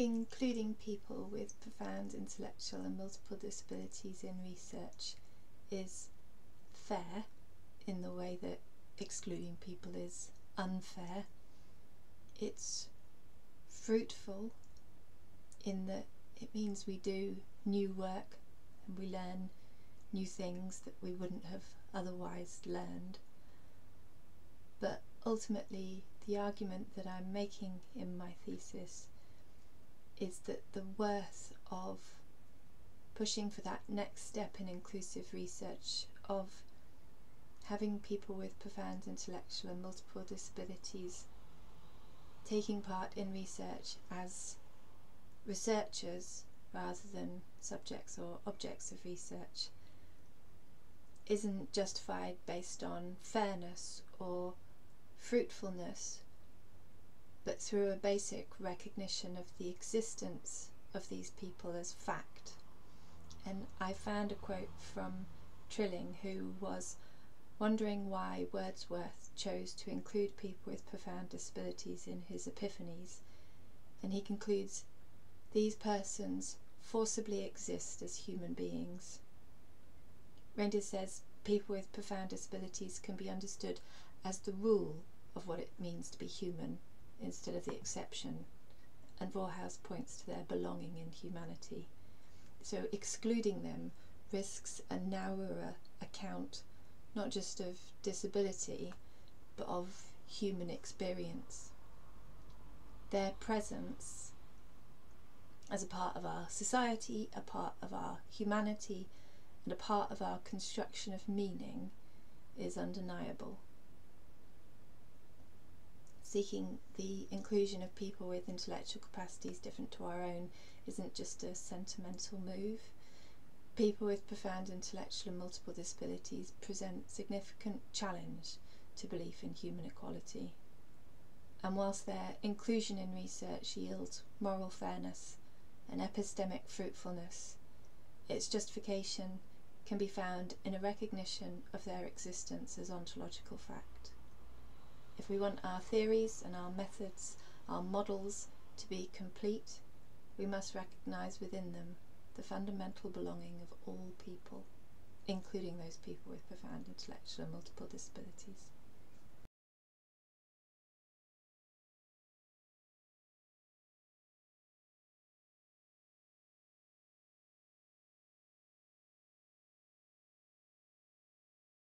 including people with profound intellectual and multiple disabilities in research is fair in the way that excluding people is unfair. It's fruitful in that it means we do new work and we learn new things that we wouldn't have otherwise learned. But ultimately, the argument that I'm making in my thesis is that the worth of pushing for that next step in inclusive research, of having people with profound intellectual and multiple disabilities taking part in research as researchers rather than subjects or objects of research isn't justified based on fairness or fruitfulness, but through a basic recognition of the existence of these people as fact. And I found a quote from Trilling, who was wondering why Wordsworth chose to include people with profound disabilities in his epiphanies, and he concludes these persons forcibly exist as human beings. Reinders says people with profound disabilities can be understood as the rule of what it means to be human instead of the exception, and Vorhaus points to their belonging in humanity. So excluding them risks a narrower account not just of disability but of human experience. Their presence as a part of our society, a part of our humanity, and a part of our construction of meaning is undeniable. Seeking the inclusion of people with intellectual capacities different to our own isn't just a sentimental move. People with profound intellectual and multiple disabilities present significant challenge to belief in human equality. And whilst their inclusion in research yields moral fairness and epistemic fruitfulness, its justification can be found in a recognition of their existence as ontological fact. If we want our theories and our methods, our models to be complete, we must recognise within them the fundamental belonging of all people, including those people with profound intellectual and multiple disabilities.